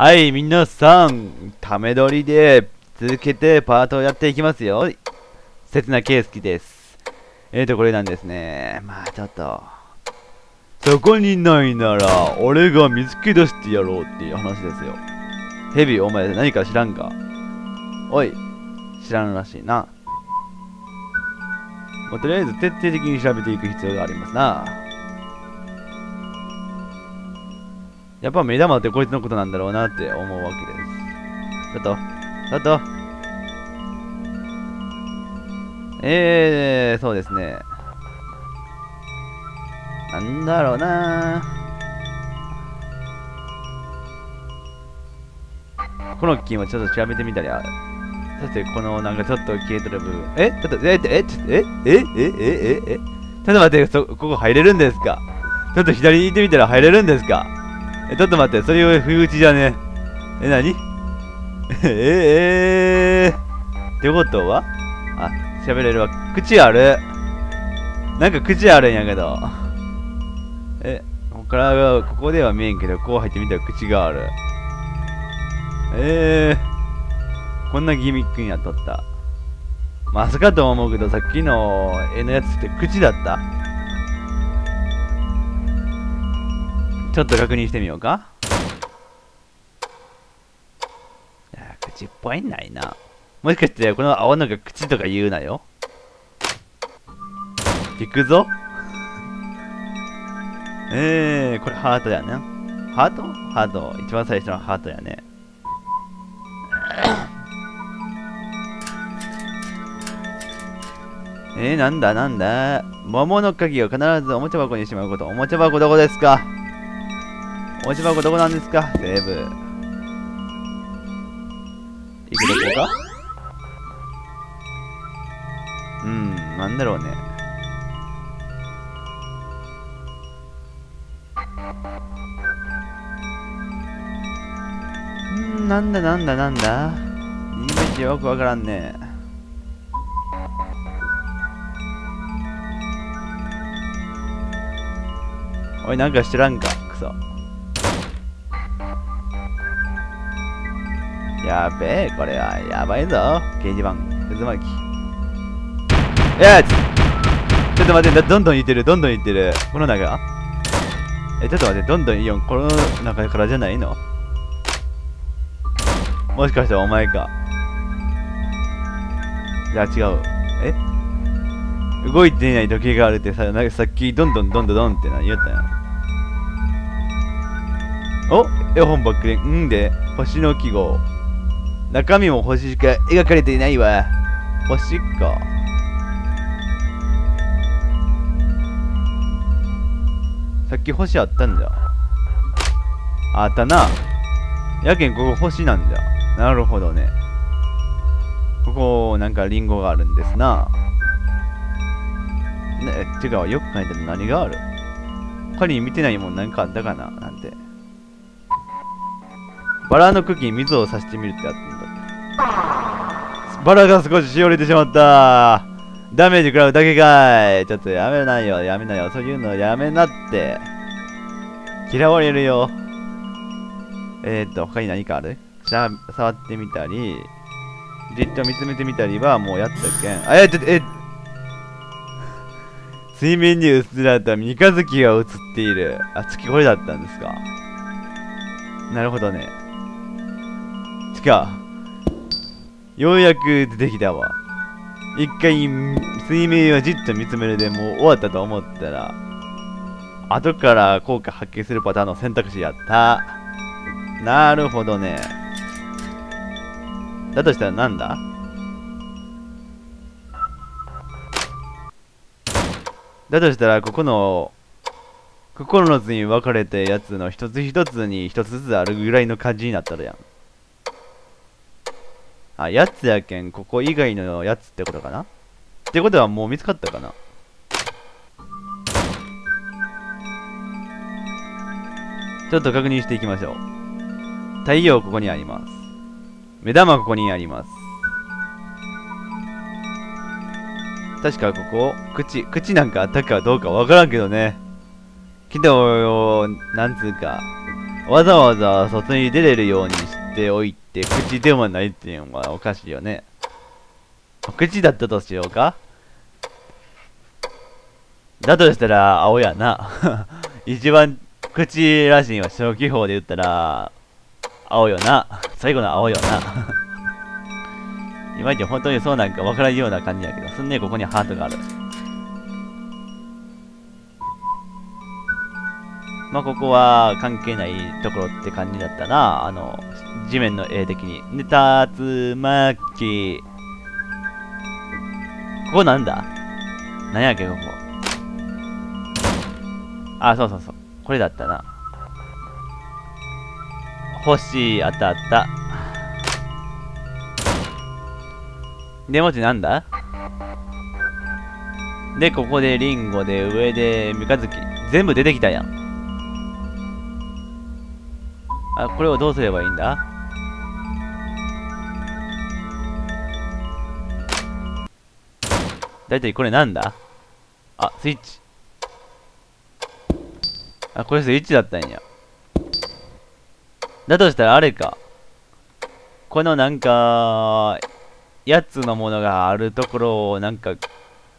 はい、皆さん、ため撮りで続けてパートをやっていきますよ。刹那圭介です。えーと、これなんですね。まあ、ちょっと。そこにないなら、俺が見つけ出してやろうっていう話ですよ。ヘビ、お前何か知らんか？おい、知らんらしいな。もうとりあえず徹底的に調べていく必要がありますな。やっぱ目玉ってこいつのことなんだろうなって思うわけです。ちょっと、ちょっと。えー、そうですね。なんだろうな。このッキもちょっと調べてみたりゃ、そしてこのなんかちょっと消えてる部分。え？ちょっと、え、え、ちょっと、え、え、え、え、え、え、ちょっと待って、そ、ここ入れるんですか？ちょっと左に行ってみたら入れるんですか？え、ちょっと待って、それを不意打ちじゃねえ。え、なに え、えー、ってことは？あ、喋れるわ。口ある。なんか口あるんやけど。え、ここからは、ここでは見えんけど、こう入ってみたら口がある。えー、こんなギミックになっとった。まさかと思うけど、さっきの絵のやつって口だったちょっと確認してみようか。口っぽいないな。もしかしてこの青のが口とか言うなよ。行くぞ。えー、これハートやね。ハート？ハート。一番最初のハートやね。えー、なんだなんだ桃の鍵を必ずおもちゃ箱にしまうこと。おもちゃ箱どこですか？落ち箱どこなんですか？セーブ。行くとこか？うん、なんだろうね。うんなんだなんだなんだ？イメージよくわからんね。おい、なんか知らんか？クソ。やべえ、これは。やばいぞ。掲示板、渦巻き。えちょっと待って、どんどん言ってる、どんどん言ってる。この中え、ちょっと待って、どんどんイオン、この中からじゃないのもしかしてお前か。いや、違う。え動いていない時計があるってさ、なんかさっきどんどんどんどんどんってな言ったやん。お絵本ばっかり。んで、星の記号。中身も星しか描かれていないわ。星か。さっき星あったんじゃ。あったな。やけんここ星なんじゃ。なるほどね。ここ、なんかリンゴがあるんですな。ね、違う、よく書いてる何がある他に見てないもんなんかあったかななんて。バラの茎に水をさしてみるってあったバラが少ししおれてしまった。ダメージ食らうだけかい。ちょっとやめないよ。やめないよ。そういうのやめなって。嫌われるよ。えー、っと他に何かある？じゃ触ってみたり。じっと見つめてみたりはもうやったけん。あえっとえ水面にうっすらと三日月が映っている。あ月これだったんですか。なるほどね。月か。ようやく出てきたわ。一回、水面をじっと見つめるでもう終わったと思ったら、後から効果発揮するパターンの選択肢やった。なるほどね。だとしたらなんだ？だとしたら、ここの、9つに分かれたやつの一つ一つに一つずつあるぐらいの感じになったらやん。あ、やつやけん、ここ以外のやつってことかな？ってことはもう見つかったかな？ちょっと確認していきましょう。太陽ここにあります。目玉ここにあります。確かここ、口、口なんかあったかどうかわからんけどね。けど、なんつうか、わざわざ外に出れるようにしておいてて、口でもないっていうのはおかしいよね。口だったとしようか？だとしたら、青やな。一番口らしいのは小気泡で言ったら、青よな。最後の青よな。いまいち本当にそうなんかわからんような感じやけど、すんねここにハートがある。まあ、ここは関係ないところって感じだったな。あの、地面の絵的に。で、竜巻。ここなんだ？なんやっけ、ここ。あ、そうそうそう。これだったな。星当たった。で、文字なんだ？で、ここでリンゴで、上で三日月。全部出てきたやん。あ、これをどうすればいいんだ？だいたいこれなんだ？あ、スイッチ。あ、これスイッチだったんや。だとしたらあれか。このなんか、やつのものがあるところをなんか、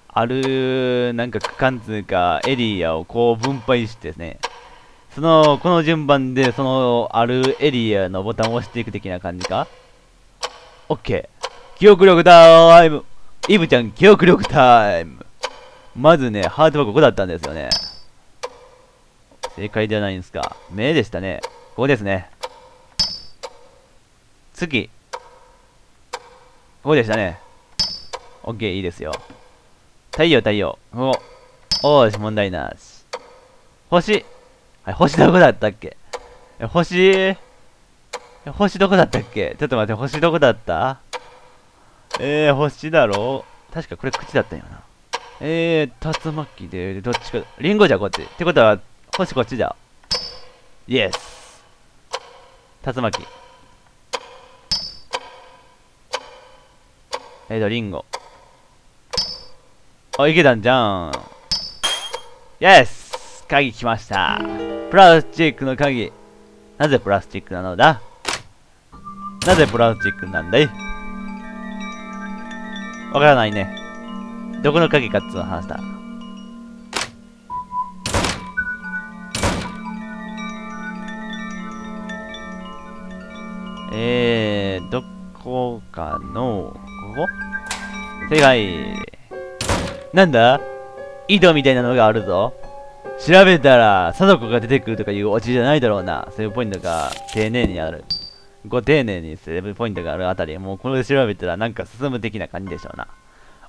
ある、なんか区間つうか、エリアをこう分配してですね。その、この順番で、その、あるエリアのボタンを押していく的な感じか？オッケー。記憶力タイムイブちゃん、記憶力タイムまずね、ハートはここだったんですよね。正解ではないんですか。目でしたね。ここですね。次。ここでしたね。オッケー、いいですよ。太陽、太陽。お。おーし、問題なし。星。はい、星どこだったっけ？え、星、星どこだったっけ？ちょっと待って、星どこだった？えー、星だろ？確かこれ口だったんよな。えー、竜巻で、どっちか、リンゴじゃこっち。ってことは、星こっちじゃ？イエス。竜巻。えーと、リンゴ。あ、いけたんじゃん。イエス鍵来ました。プラスチックの鍵。なぜプラスチックなのだ？なぜプラスチックなんだい？わからないね。どこの鍵かっつうの話だ。えー、どこかの、ここ？正解。なんだ？井戸みたいなのがあるぞ。調べたら、貞子が出てくるとかいうオチじゃないだろうな。セーブポイントが丁寧にある。ご丁寧にセーブポイントがあるあたり、もうこれで調べたらなんか進む的な感じでしょうな。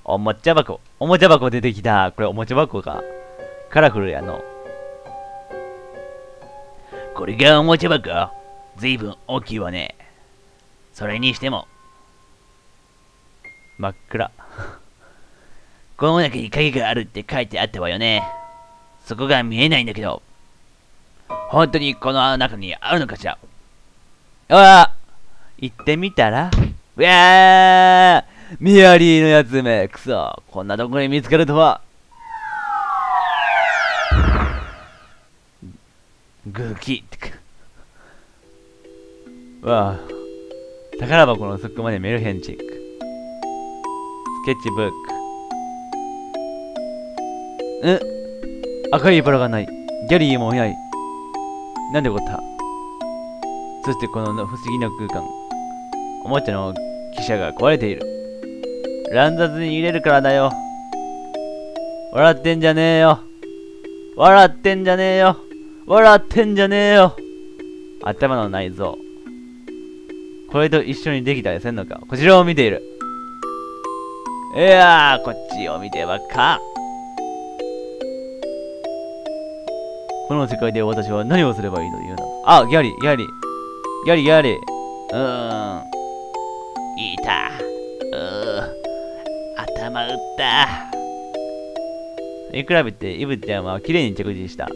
おもちゃ箱。おもちゃ箱出てきた。これおもちゃ箱か。カラフルやの。これがおもちゃ箱ずいぶん大きいわね。それにしても。真っ暗。この中に鍵があるって書いてあったわよね。そこが見えないんだけど。本当にこの中にあるのかしら？うわ行ってみたら？うわーミアリーのやつめくそこんなとこに見つかるとは。グキってかわあ。宝箱の底までメルヘンチックスケッチブック。うん？赤いバラがない。ギャリーもいない。なんでこった？そしてこの不思議な空間。おもちゃの汽車が壊れている。乱雑に入れるからだよ。笑ってんじゃねえよ。笑ってんじゃねえよ。笑ってんじゃねえよ。頭の内臓。これと一緒にできたりせんのか？こちらを見ている。いやー、こっちを見てばっか。この世界で私は何をすればいいというのあ、ギャリー、ギャリー。ギャリー、ギャリー。うーん。いた。うー。頭打った。に比べて、イブちゃんは綺麗に着地した？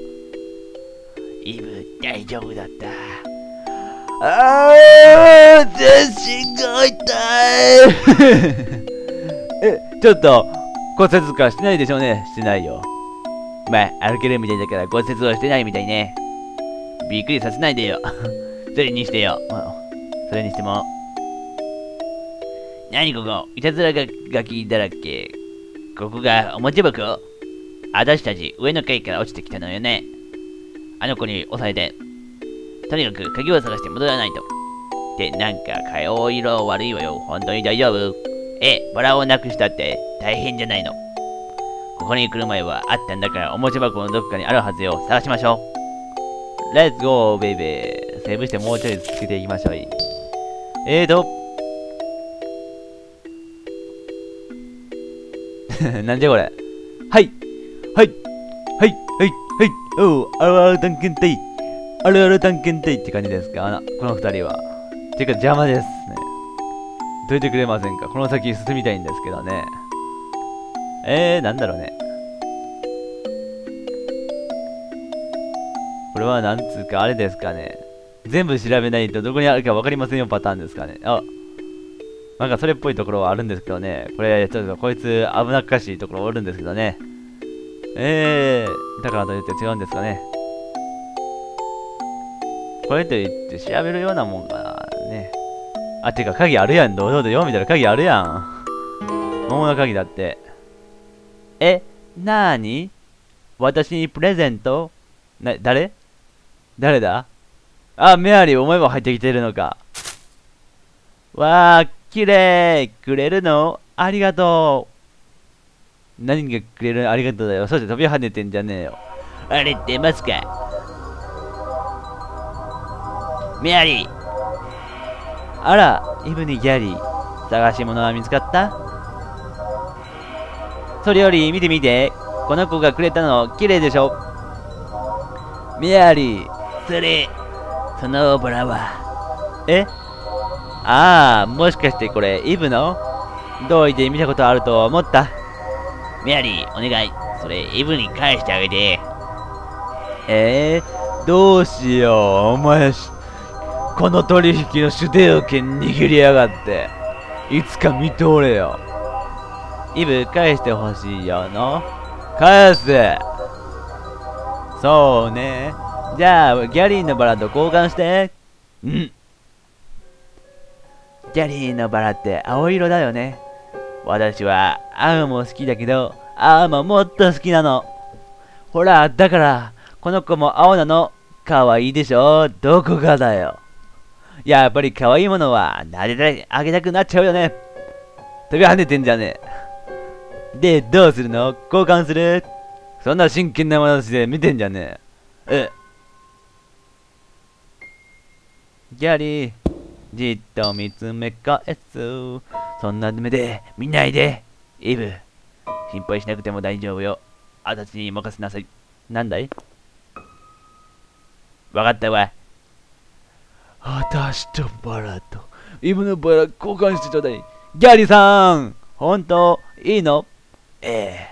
イブ、大丈夫だった。ああ全身が痛い え、ちょっと、骨折かしてないでしょうね。してないよ。まあ、歩けるみたいだから骨折はしてないみたいね。びっくりさせないでよ。それにしてよ。それにしても、何ここ、いたずらがガキだらけ。ここがおもちゃ箱？私たち上の階から落ちてきたのよね。あの子に押さえて。とにかく鍵を探して戻らないと。ってなんか顔色悪いわよ。本当に大丈夫？え、バラをなくしたって大変じゃないの。ここに来る前はあったんだからおもちゃ箱のどこかにあるはずよ。探しましょう。レッツゴーベイベーセーブしてもうちょいつけていきましょう。えーと、なんじゃこれ。はい。はい。はい。はい。はい。おう、あるある探検隊。あるある探検隊って感じですか？あの、この二人は。てか邪魔ですね。どいてくれませんか？この先進みたいんですけどね。えー、なんだろうね。これはなんつうかあれですかね。全部調べないとどこにあるか分かりませんよパターンですかね。あ、なんかそれっぽいところはあるんですけどね。これ、ちょっとこいつ危なっかしいところおるんですけどね。えー、だからといって違うんですかね。これと言って調べるようなもんかな。ね。あ、てか鍵あるやん。堂々と読みたら鍵あるやん。桃の鍵だって。え、なーに？私にプレゼント？な、誰？誰だ？あ、メアリー、お前も入ってきてるのか。わー、きれいくれるの？ありがとう。何がくれるありがとうだよ。そして飛び跳ねてんじゃねえよ。あれ出ますか？メアリー。あら、イブニギャリー。探し物は見つかった？それより見てみて。この子がくれたの綺麗でしょ？メアリー。それ、そのバラは。え？ああ、もしかしてこれ、イブの？どういて見たことあると思った？メアリー、お願い。それ、イブに返してあげて。え？ー、どうしよう。お前し、この取引の主導権握りやがって。いつか見とれよ。イブ、返してほしいよの。返せそうね。じゃあ、ギャリーのバラと交換して。うん。ギャリーのバラって青色だよね。私は青も好きだけど、青ももっと好きなの。ほら、だから、この子も青なの。かわいいでしょ？どこがだよ。やっぱり可愛いものは撫でてあげたくなっちゃうよね。飛び跳ねてんじゃねえ。で、どうするの？交換する？そんな真剣な話で見てんじゃねえ。え。ギャリー。じっと見つめ返す。そんな目で見ないで。イブ、心配しなくても大丈夫よ。あたちに任せなさい。なんだい？わかったわ。私とバラと、イブのバラ交換してちょうだい。ギャリーさん本当いいの？ええ。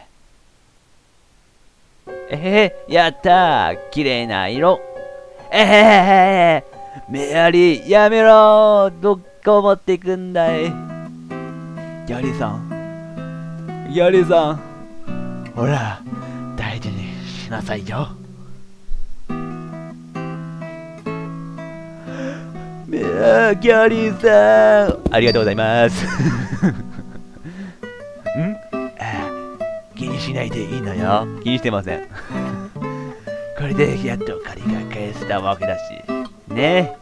えへへ、やったー綺麗な色。えへへへメアリー、やめろどっか持ってくんだい。ギャリーさん。ギャリーさん。ほら、大事にしなさいよ。ギャリーさん。ありがとうございます。ん？にしないでいいのよ。気にしてません。これでやっと借りが返せたわけだし。ねえ、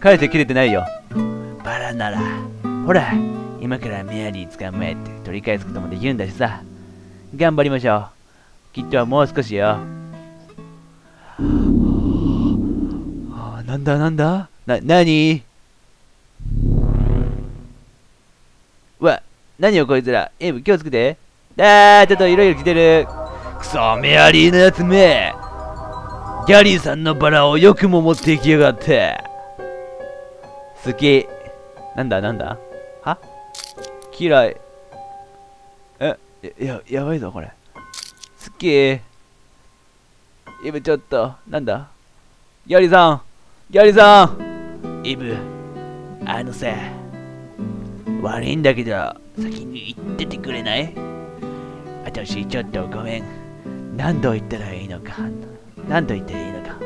返して切れてないよ。バラなら、ほら、今からメアリー捕まえて取り返すこともできるんだしさ。頑張りましょう。きっともう少しよ。なんだなんだ？な、なにわ、何よこいつら。エイブ気をつけて。あー、ちょっといろいろ来てる。くそ、メアリーのやつめ。ギャリーさんのバラをよくも持っていきやがって。好き。なんだなんだ？は？嫌い。え、や、やばいぞこれ。好き。イブちょっと、なんだ？ギャリーさんギャリーさんイブ、あのさ、悪いんだけど、先に行っててくれない？私ちょっとごめん。何度言ったらいいのか。何度言ったらいいのか。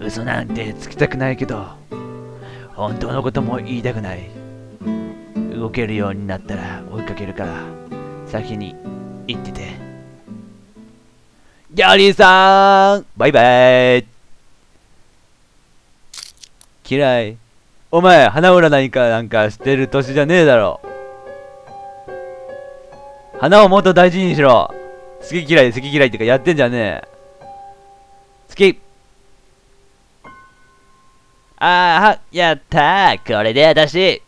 嘘なんてつきたくないけど、本当のことも言いたくない。動けるようになったら追いかけるから、先に行ってて。ギャリーさんバイバイ嫌い。お前、花占いかなんかしてる年じゃねえだろ。花をもっと大事にしろ。好き嫌い、好き嫌いってかやってんじゃねえ。好き。あー、やったー。これで私。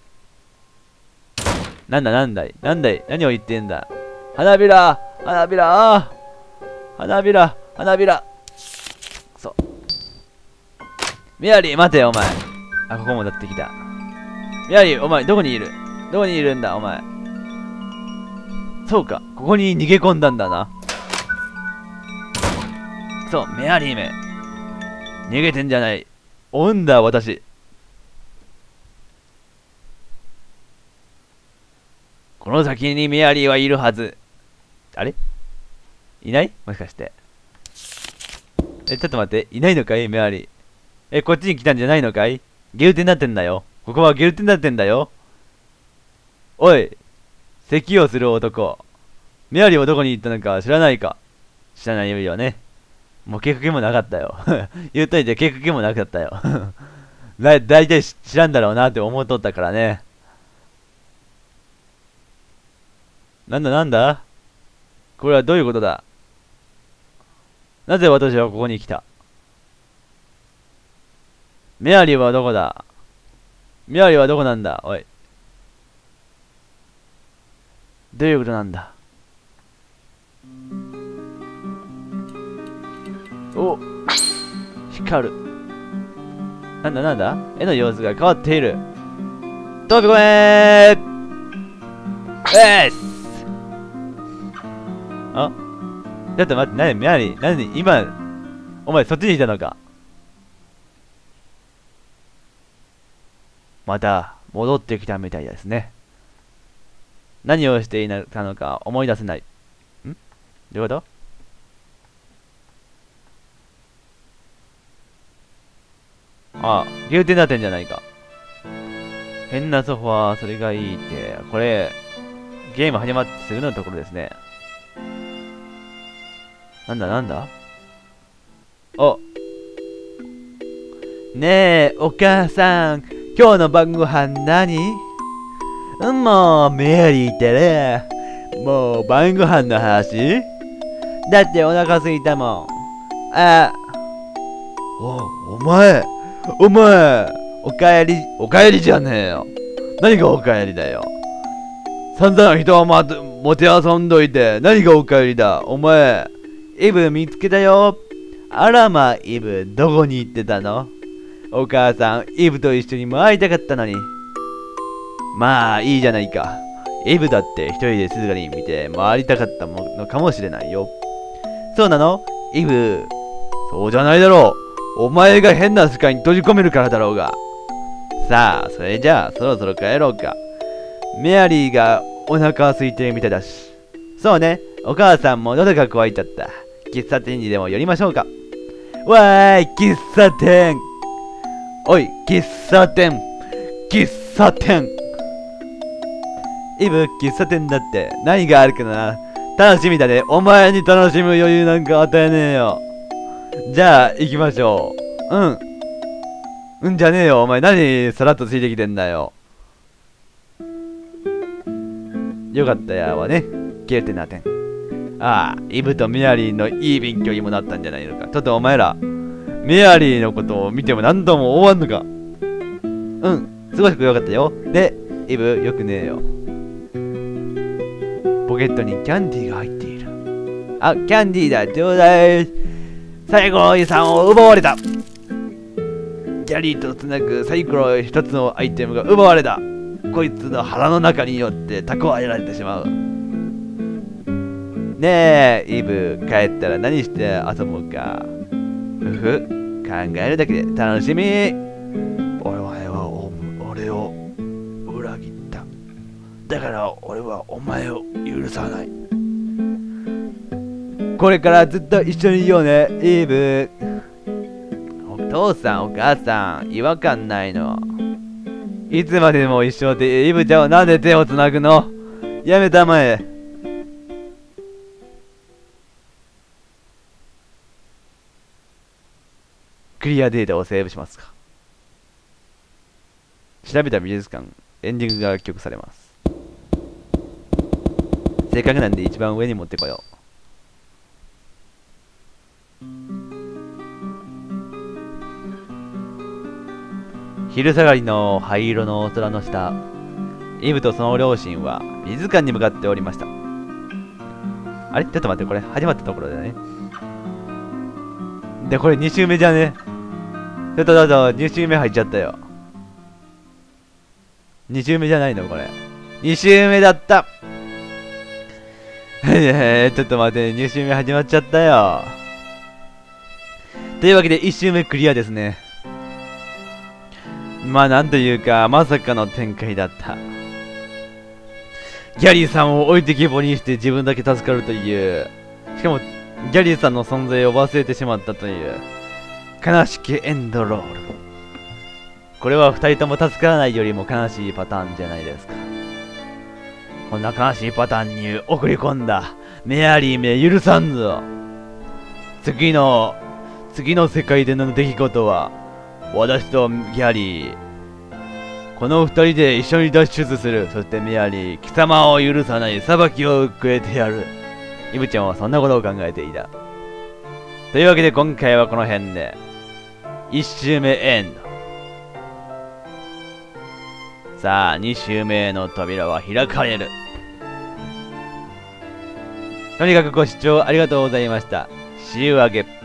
なんだなんだいなんだい何を言ってんだ花びら花びらー花びら花びらそう。メアリー待てよお前。あ、ここもだってきた。メアリーお前どこにいる？どこにいるんだお前。そうか、ここに逃げ込んだんだな。そう、メアリーめ。逃げてんじゃない。追うんだ、私。この先にメアリーはいるはず。あれ？いない？もしかして。え、ちょっと待って。いないのかいメアリー。え、こっちに来たんじゃないのかい？ゲルテになってんだよ。ここはゲルテになってんだよ。おい、咳をする男。メアリーはどこに行ったのか知らないか知らないよりはね。もう計画もなかったよ。言うといて計画もなかったよ。だ、だいたい知らんだろうなって思っとったからね。なんだなんだ？これはどういうことだ？なぜ私はここに来た？メアリーはどこだ？メアリーはどこなんだ？おい。どういうことなんだ？お光る。なんだなんだ？絵の様子が変わっている。飛び込めーえっすあ？ちょっと待って、なに、なに、なに、今、お前そっちにいたのか？また、戻ってきたみたいですね。何をしていたのか思い出せない。ん？どういうこと？ああ、ゲルテになってんじゃないか。変なソファー、それがいいって、これ、ゲーム始まってすぐのところですね。なんだなんだ？お。ねえ、お母さん、今日の晩ご飯何？もう、メアリーってね。もう、晩ご飯の話？だってお腹すいたもん。あ、お、お前、お前、おかえり、おかえりじゃねえよ。何がおかえりだよ？散々人をまもてあそんどいて、何がおかえりだ？お前、イブ見つけたよ。あらま、イブ、どこに行ってたの？お母さん、イブと一緒に回りたかったのに。まあ、いいじゃないか。イブだって一人で静かに見て回りたかったものかもしれないよ。そうなの？イブ。そうじゃないだろう。お前が変な世界に閉じ込めるからだろうが。さあ、それじゃあ、そろそろ帰ろうか。メアリーがお腹空いてるみたいだし。そうね、お母さんも喉が渇いちゃった。喫茶店にでも寄りましょうか。わーい、喫茶店おい、喫茶店喫茶店イブ、喫茶店だって何があるかな楽しみだね。お前に楽しむ余裕なんか与えねえよ。じゃあ、行きましょう。うん。うんじゃねえよ。お前何さらっとついてきてんだよ。よかったやわね。消えてなてん。ああ、イブとメアリーのいい勉強にもなったんじゃないのか。ちょっとお前ら、メアリーのことを見ても何度も終わんのか。うん、すごくよかったよ。で、イブ、よくねえよ。ポケットにキャンディーが入っている。あ、キャンディーだ、ちょうだい。最後の遺産を奪われた。ギャリーとつなぐサイクロ一つのアイテムが奪われた。こいつの腹の中によって蓄えられてしまう。ねえ、イブ、帰ったら何して遊ぼうか。ふふ、考えるだけで楽しみ。俺はだから俺はお前を許さない。これからずっと一緒にいようね、イブ。父さんお母さん違和感ないの。いつまでも一緒でイブちゃんはなんで手をつなぐの？やめたまえ。クリアデータをセーブしますか。調べた美術館エンディングが記録されますせっかくなんで一番上に持ってこよう。昼下がりの灰色の空の下イブとその両親は美術館に向かっておりました。あれ？ちょっと待ってこれ始まったところだね。でこれ2周目じゃね？ちょっとどうぞ2周目入っちゃったよ。2周目じゃないのこれ。2周目だった。え、ちょっと待って2周目始まっちゃったよ。というわけで1周目クリアですね。まあなんというかまさかの展開だった。ギャリーさんを置いてけぼりにして自分だけ助かるという。しかもギャリーさんの存在を忘れてしまったという。悲しきエンドロール。これは2人とも助からないよりも悲しいパターンじゃないですか。こんな悲しいパターンに送り込んだ。メアリーめ許さんぞ。次の次の世界での出来事は私とギャリー。この二人で一緒に脱出する。そしてメアリー貴様を許さない裁きをくれてやる。イブちゃんはそんなことを考えていた。というわけで今回はこの辺で。1周目エンド。さあ2周目の扉は開かれる。とにかくご視聴ありがとうございました。See you again.